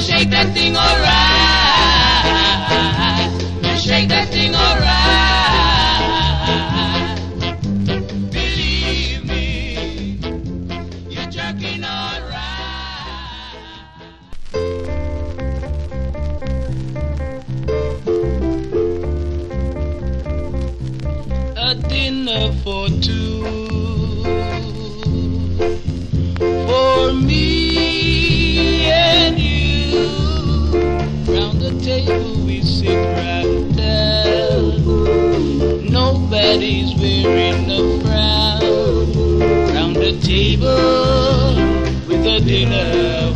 shake that thing alright. And shake that thing alright. Believe me, you're jerking alright. A dinner for two. For me. Table we sit right down. Nobody's wearing a frown. Round the table with a dinner